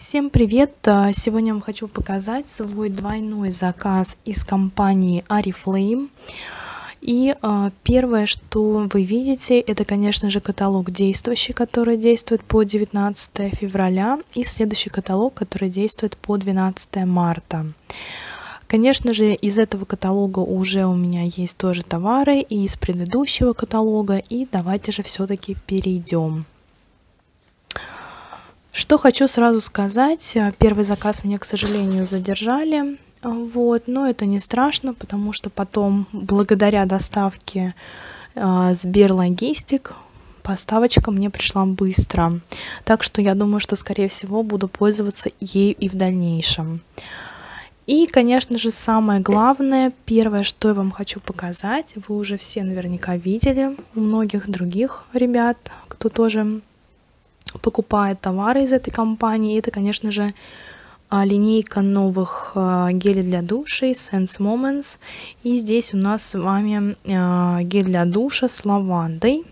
Всем привет! А, Сегодня я вам хочу показать свой двойной заказ из компании Oriflame. И а, первое, что вы видите, это, конечно же, каталог действующий, который действует по 19 февраля, и следующий каталог, который действует по 12 марта. Конечно же, из этого каталога уже у меня есть тоже товары и из предыдущего каталога, и давайте же все-таки перейдем. Что хочу сразу сказать, первый заказ мне, к сожалению, задержали, вот, но это не страшно, потому что потом, благодаря доставке э, Сберлогистик, поставочка мне пришла быстро. Так что я думаю, что, скорее всего, буду пользоваться ей и в дальнейшем. И, конечно же, самое главное, первое, что я вам хочу показать, вы уже все наверняка видели у многих других ребят, кто тоже покупает товары из этой компании. Это, конечно же, а, линейка новых а, гелей для души Sense Moments. И здесь у нас с вами а, гель для душа с лавандой.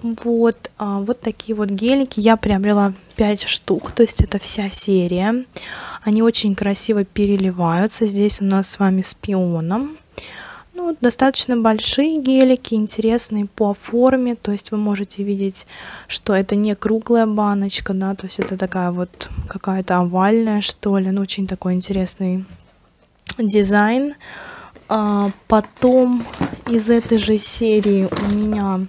Вот, вот такие вот гелики. Я приобрела 5 штук, то есть это вся серия. Они очень красиво переливаются. Здесь у нас с вами с пионом. Ну, достаточно большие гелики, интересные по форме, то есть вы можете видеть, что это не круглая баночка, да, то есть это такая вот какая-то овальная, что ли, ну, очень такой интересный дизайн. А, потом из этой же серии у меня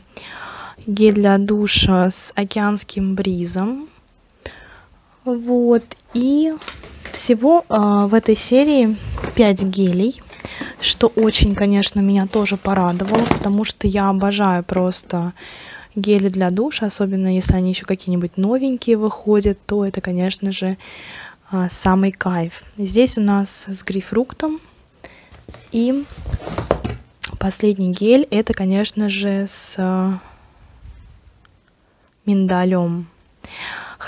гель для душа с океанским бризом. Вот, и всего а, в этой серии 5 гелей что очень, конечно, меня тоже порадовало, потому что я обожаю просто гели для душа, особенно если они еще какие-нибудь новенькие выходят, то это, конечно же, а, самый кайф. Здесь у нас с грейпфруктом и последний гель, это, конечно же, с миндалем.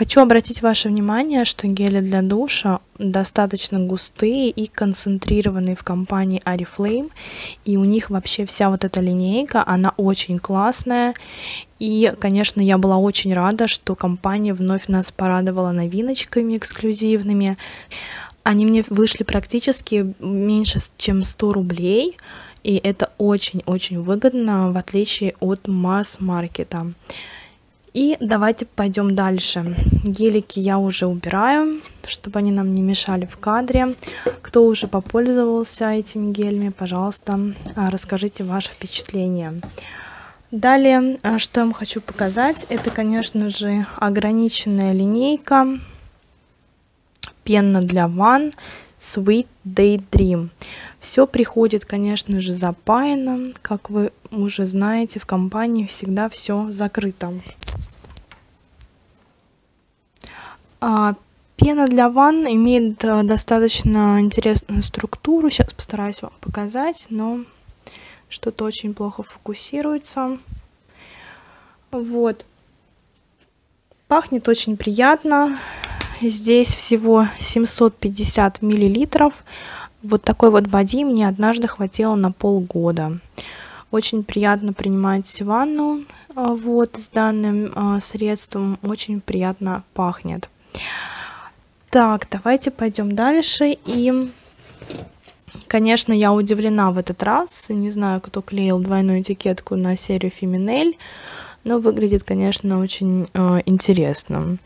Хочу обратить ваше внимание, что гели для душа достаточно густые и концентрированные в компании Oriflame. И у них вообще вся вот эта линейка, она очень классная. И, конечно, я была очень рада, что компания вновь нас порадовала новиночками эксклюзивными. Они мне вышли практически меньше, чем 100 рублей. И это очень-очень выгодно, в отличие от масс-маркета. И давайте пойдем дальше. Гелики я уже убираю, чтобы они нам не мешали в кадре. Кто уже попользовался этими гелями, пожалуйста, а, расскажите ваши впечатления. Далее, а, что я вам хочу показать, это, конечно же, ограниченная линейка пена для ванн Sweet Daydream. Все приходит, конечно же, запаяно. Как вы уже знаете, в компании всегда все закрыто. Пена для ванн имеет а, достаточно интересную структуру. Сейчас постараюсь вам показать, но что-то очень плохо фокусируется. Вот. Пахнет очень приятно. Здесь всего 750 миллилитров. Вот такой вот боди мне однажды хватило на полгода. Очень приятно принимать ванну а, вот с данным а, средством. Очень приятно пахнет. Так, давайте пойдем дальше. И, конечно, я удивлена в этот раз. Не знаю, кто клеил двойную этикетку на серию Феминель. Но выглядит, конечно, очень э, интересно.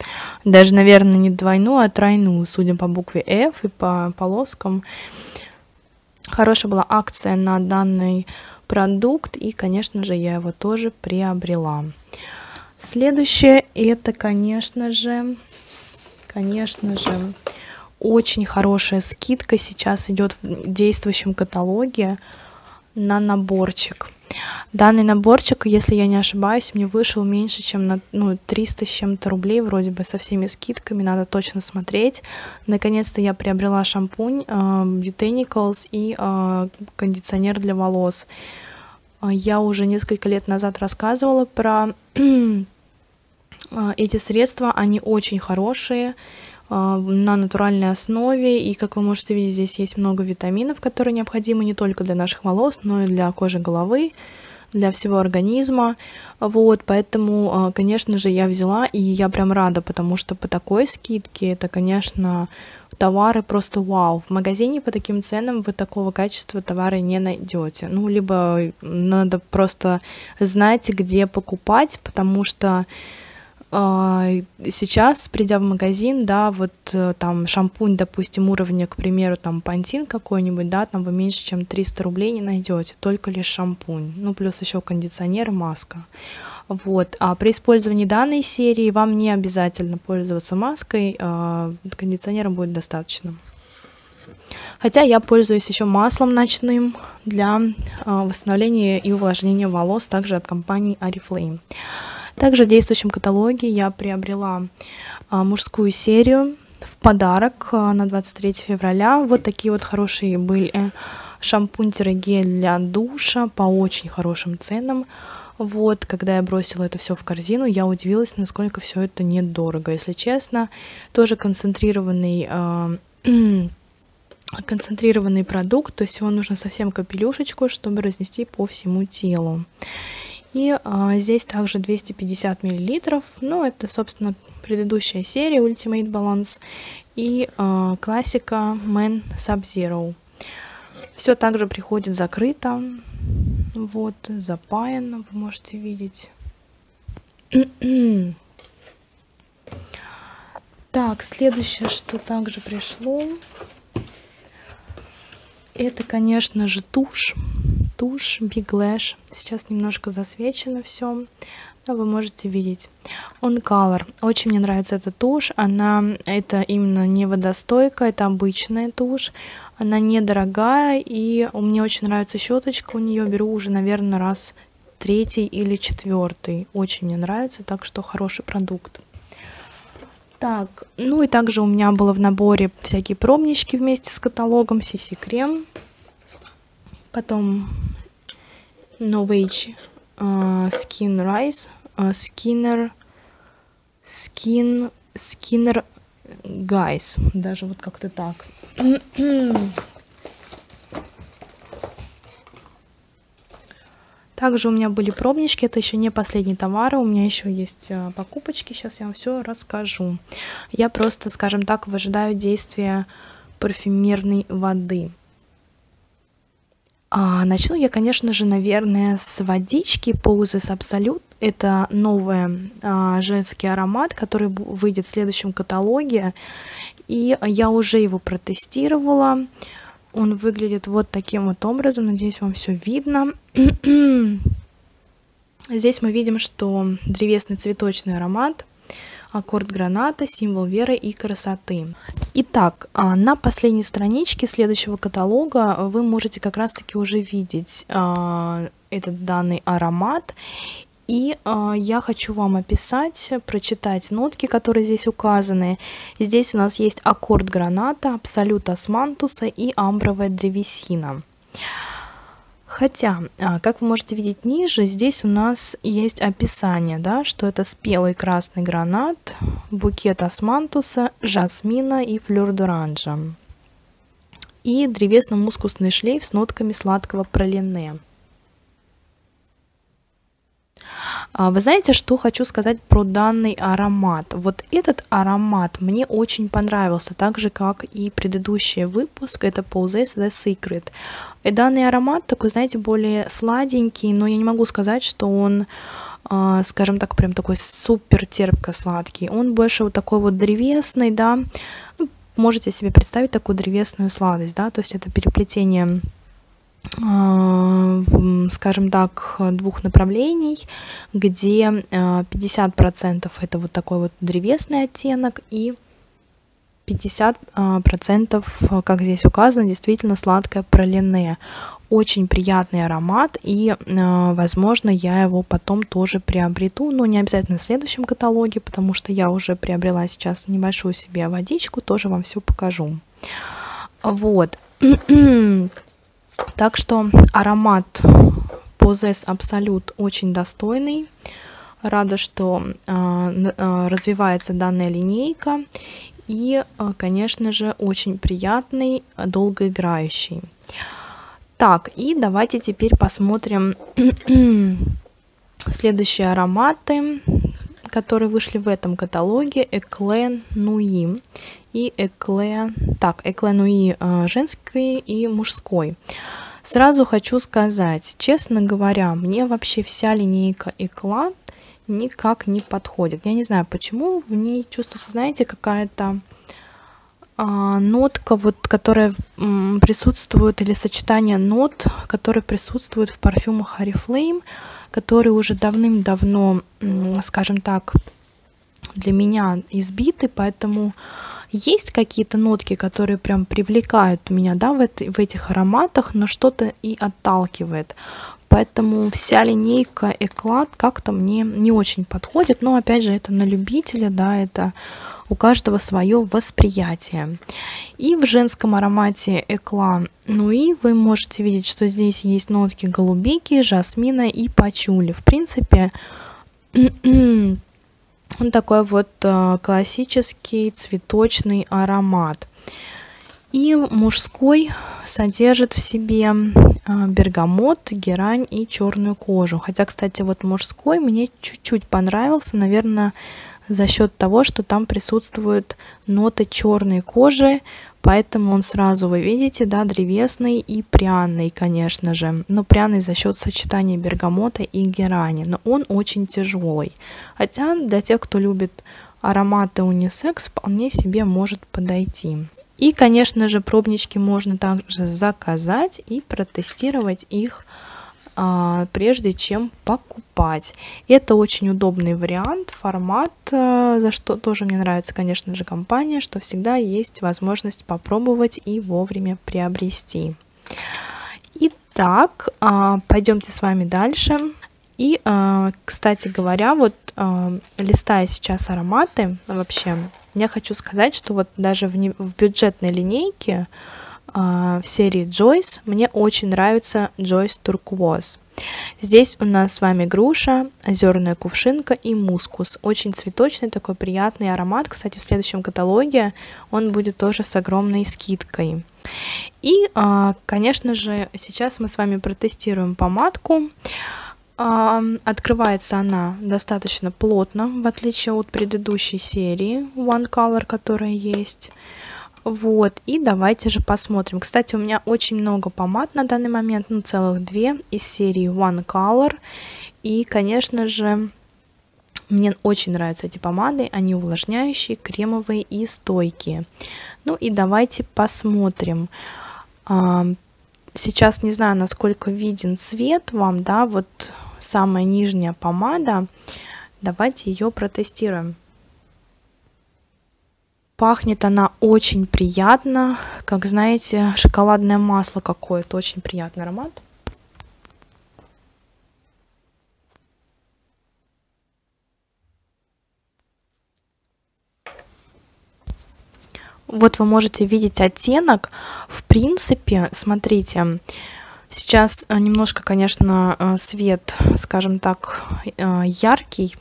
Даже, наверное, не двойную, а тройную, судя по букве F и по полоскам. Хорошая была акция на данный продукт, и, конечно же, я его тоже приобрела. Следующее, это, конечно же, конечно же, очень хорошая скидка сейчас идет в действующем каталоге на наборчик. Данный наборчик, если я не ошибаюсь, мне вышел меньше, чем на ну, 300 с чем-то рублей, вроде бы со всеми скидками, надо точно смотреть. Наконец-то я приобрела шампунь uh, Botanicals и uh, кондиционер для волос. Uh, я уже несколько лет назад рассказывала про эти средства, они очень хорошие, на натуральной основе. И, как вы можете видеть, здесь есть много витаминов, которые необходимы не только для наших волос, но и для кожи головы. для всего организма. Вот, поэтому, а, конечно же, я взяла, и я прям рада, потому что по такой скидке это, конечно, товары просто вау. В магазине по таким ценам вы такого качества товары не найдете. Ну, либо надо просто знать, где покупать, потому что а, сейчас, придя в магазин, да, вот э, там шампунь, допустим, уровня, к примеру, там пантин какой-нибудь, да, там вы меньше, чем 300 рублей не найдете, только лишь шампунь, ну, плюс еще кондиционер, маска. Вот. А при использовании данной серии вам не обязательно пользоваться маской, а кондиционером будет достаточно. Хотя я пользуюсь еще маслом ночным для а, восстановления и увлажнения волос, также от компании Oriflame. Также в действующем каталоге я приобрела а, мужскую серию в подарок а, на 23 февраля. Вот такие вот хорошие были шампунь-гель для душа по очень хорошим ценам. Вот, когда я бросила это все в корзину, я удивилась, насколько все это недорого, если честно. Тоже концентрированный э, концентрированный продукт, то есть его нужно совсем капелюшечку, чтобы разнести по всему телу. И а, здесь также 250 миллилитров. Ну, это, собственно, предыдущая серия Ultimate Balance и а, классика Man Sub-Zero. Все также приходит закрыто. Вот, запаяно, вы можете видеть. так, следующее, что также пришло, это, конечно же, тушь тушь Big Lash. Сейчас немножко засвечено все. Но вы можете видеть. On Color. Очень мне нравится эта тушь. Она, это именно не водостойкая, это обычная тушь. Она недорогая, и мне очень нравится щеточка у нее. Беру уже, наверное, раз третий или четвертый. Очень мне нравится, так что хороший продукт. Так, ну и также у меня было в наборе всякие пробнички вместе с каталогом, CC крем. Потом Novage uh, Skin Rise, uh, Skinner, Skin, Skinner Guys, даже вот как-то так. Также у меня были пробнички, это еще не последние товары, у меня еще есть uh, покупочки, сейчас я вам все расскажу. Я просто, скажем так, выжидаю действия парфюмерной воды. А, начну я, конечно же, наверное, с водички Poses Absolute. Это новый а, женский аромат, который выйдет в следующем каталоге. И я уже его протестировала. Он выглядит вот таким вот образом. Надеюсь, вам все видно. Здесь мы видим, что древесный цветочный аромат – аккорд граната, символ веры и красоты. Итак, а, на последней страничке следующего каталога вы можете как раз-таки уже видеть а, этот данный аромат. И э, я хочу вам описать, прочитать нотки, которые здесь указаны. Здесь у нас есть аккорд граната, абсолют османтуса и амбровая древесина. Хотя, а, как вы можете видеть ниже, здесь у нас есть описание, да, что это спелый красный гранат, букет османтуса, жасмина и флёр-д'оранжа. И древесно-мускусный шлейф с нотками сладкого пролине. А, вы знаете, что хочу сказать про данный аромат? Вот этот аромат мне очень понравился, так же, как и предыдущий выпуск, это Poses The Secret. И данный аромат такой, знаете, более сладенький, но я не могу сказать, что он а, скажем так, прям такой супер терпко-сладкий. Он больше вот такой вот древесный, да, ну, можете себе представить такую древесную сладость, да, то есть это переплетение а, скажем так, двух направлений, где 50% а, это вот такой вот древесный оттенок и 50%, а, как здесь указано, действительно сладкое пролине. Очень приятный аромат, и, возможно, я его потом тоже приобрету, но не обязательно в следующем каталоге, потому что я уже приобрела сейчас небольшую себе водичку, тоже вам все покажу. Вот. Так что аромат Poses Absolute очень достойный. Рада, что э, развивается данная линейка. И, э, конечно же, очень приятный, долгоиграющий. Так, и давайте теперь посмотрим следующие ароматы, которые вышли в этом каталоге. Экле Нуи и Экле... Так, Экле Нуи э, женский и мужской. Сразу хочу сказать, честно говоря, мне вообще вся линейка Экла никак не подходит. Я не знаю, почему в ней чувствуется, знаете, какая-то а, нотка, вот, которая присутствует, или сочетание нот, которые присутствуют в парфюмах Oriflame, которые уже давным-давно, скажем так, для меня избиты, поэтому есть какие-то нотки, которые прям привлекают меня, да, в, это, в этих ароматах, но что-то и отталкивает. Поэтому вся линейка Эклад как-то мне не очень подходит, но опять же это на любителя, да, это у каждого свое восприятие. И в женском аромате Экла Нуи вы можете видеть, что здесь есть нотки голубики, жасмина и пачули. В принципе, он такой вот э, классический цветочный аромат. И мужской содержит в себе э, бергамот, герань и черную кожу. Хотя, кстати, вот мужской мне чуть-чуть понравился, наверное, за счет того, что там присутствуют ноты черной кожи, поэтому он сразу, вы видите, да, древесный и пряный, конечно же, но пряный за счет сочетания бергамота и герани, но он очень тяжелый, хотя для тех, кто любит ароматы унисекс, вполне себе может подойти. И, конечно же, пробнички можно также заказать и протестировать их прежде чем покупать. Это очень удобный вариант, формат, а, за что тоже мне нравится, конечно же, компания, что всегда есть возможность попробовать и вовремя приобрести. Итак, а, пойдемте с вами дальше. И, кстати говоря, вот листая сейчас ароматы, вообще, я хочу сказать, что вот даже в бюджетной линейке в серии Joyce мне очень нравится Joyce Turquoise. Здесь у нас с вами груша, озерная кувшинка и мускус. Очень цветочный, такой приятный аромат. Кстати, в следующем каталоге он будет тоже с огромной скидкой. И, а, конечно же, сейчас мы с вами протестируем помадку. А, открывается она достаточно плотно, в отличие от предыдущей серии One Color, которая есть. Вот, и давайте же посмотрим. Кстати, у меня очень много помад на данный момент, ну, целых две из серии One Color. И, конечно же, мне очень нравятся эти помады, они увлажняющие, кремовые и стойкие. Ну и давайте посмотрим. А, сейчас не знаю, насколько виден цвет вам, да, вот самая нижняя помада. Давайте ее протестируем. Пахнет она очень приятно, как знаете, шоколадное масло какое-то, очень приятный аромат. Вот вы можете видеть оттенок. В принципе, смотрите, сейчас э, немножко, конечно, э, свет, скажем так, э, яркий,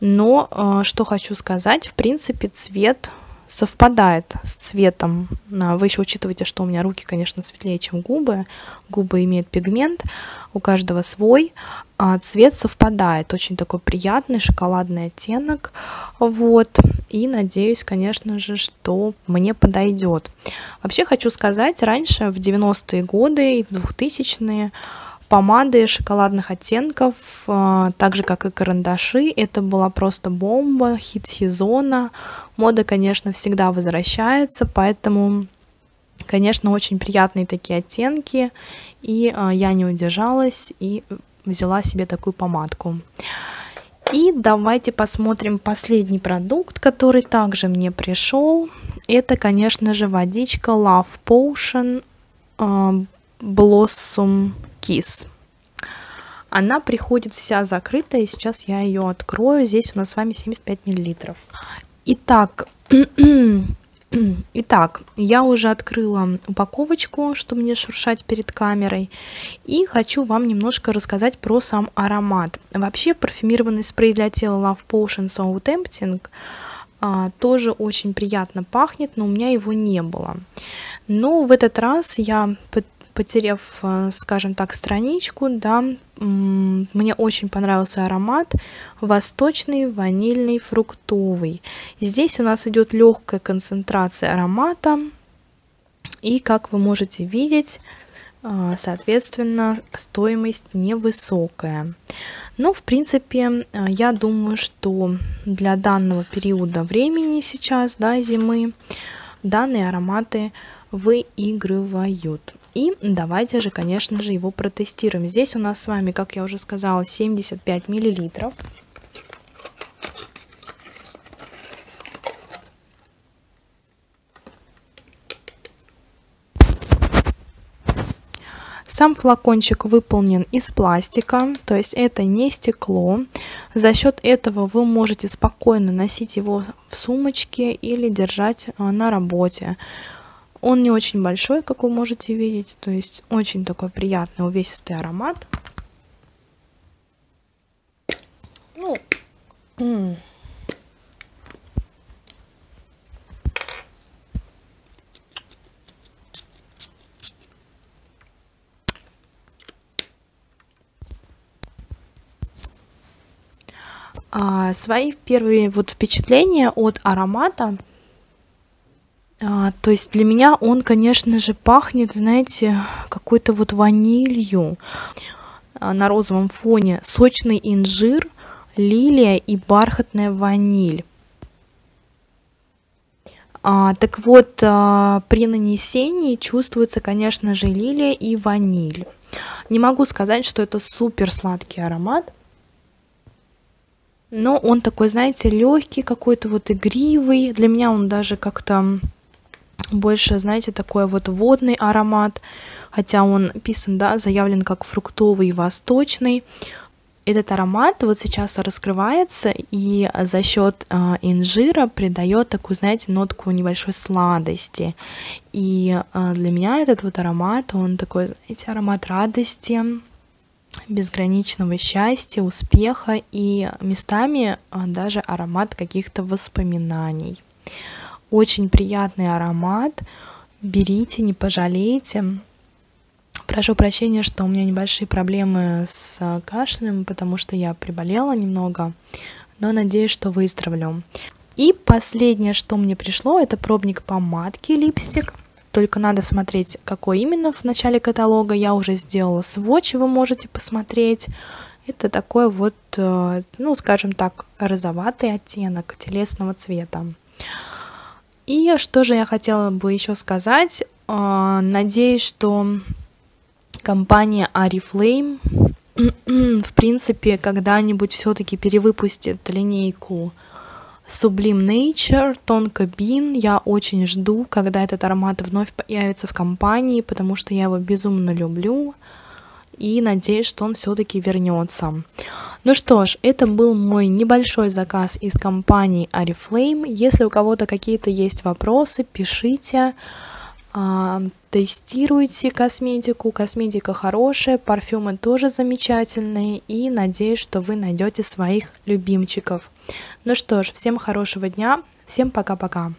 но что хочу сказать, в принципе, цвет совпадает с цветом. Вы еще учитываете, что у меня руки, конечно, светлее, чем губы. Губы имеют пигмент, у каждого свой. А цвет совпадает, очень такой приятный шоколадный оттенок. Вот. И надеюсь, конечно же, что мне подойдет. Вообще хочу сказать, раньше, в 90-е годы и в 2000-е, помады шоколадных оттенков, а, так же как и карандаши. Это была просто бомба, хит сезона. Мода, конечно, всегда возвращается, поэтому, конечно, очень приятные такие оттенки. И а, я не удержалась и взяла себе такую помадку. И давайте посмотрим последний продукт, который также мне пришел. Это, конечно же, водичка Love Potion uh, Blossom Kiss. Она приходит вся закрытая, и сейчас я ее открою. Здесь у нас с вами 75 миллилитров. Итак, Итак, я уже открыла упаковочку, чтобы не шуршать перед камерой, и хочу вам немножко рассказать про сам аромат. Вообще парфюмированный спрей для тела Love Potion Soul Tempting а, тоже очень приятно пахнет, но у меня его не было. Но в этот раз я потерев, э, скажем так, страничку, да, мне очень понравился аромат восточный, ванильный, фруктовый. Здесь у нас идет легкая концентрация аромата, и как вы можете видеть, э, соответственно, стоимость невысокая. Но, в принципе, э, я думаю, что для данного периода времени сейчас, да, зимы, данные ароматы выигрывают. И давайте же, конечно же, его протестируем. Здесь у нас с вами, как я уже сказала, 75 миллилитров. Сам флакончик выполнен из пластика, то есть это не стекло. За счет этого вы можете спокойно носить его в сумочке или держать а, на работе. Он не очень большой, как вы можете видеть, то есть очень такой приятный увесистый аромат. Ну, а, свои первые вот впечатления от аромата а, то есть для меня он, конечно же, пахнет, знаете, какой-то вот ванилью а, на розовом фоне. Сочный инжир, лилия и бархатная ваниль. А, так вот, а, при нанесении чувствуется, конечно же, лилия и ваниль. Не могу сказать, что это супер сладкий аромат, но он такой, знаете, легкий, какой-то вот игривый. Для меня он даже как-то больше, знаете, такой вот водный аромат, хотя он писан, да, заявлен как фруктовый и восточный. Этот аромат вот сейчас раскрывается и за счет э, инжира придает такую, знаете, нотку небольшой сладости. И э, для меня этот вот аромат, он такой, знаете, аромат радости, безграничного счастья, успеха и местами э, даже аромат каких-то воспоминаний. Очень приятный аромат. Берите, не пожалеете. Прошу прощения, что у меня небольшие проблемы с кашлем, потому что я приболела немного, но надеюсь, что выздоровлю. И последнее, что мне пришло, это пробник помадки липстик. Только надо смотреть, какой именно в начале каталога. Я уже сделала сводч, вы можете посмотреть. Это такой вот, э, ну, скажем так, розоватый оттенок телесного цвета. И что же я хотела бы еще сказать? А, надеюсь, что компания Ariflame в принципе когда-нибудь все-таки перевыпустит линейку Sublime Nature, Тонко Бин. Я очень жду, когда этот аромат вновь появится в компании, потому что я его безумно люблю и надеюсь, что он все-таки вернется. Ну что ж, это был мой небольшой заказ из компании Ariflame. Если у кого-то какие-то есть вопросы, пишите, а, тестируйте косметику. Косметика хорошая, парфюмы тоже замечательные и надеюсь, что вы найдете своих любимчиков. Ну что ж, всем хорошего дня, всем пока-пока.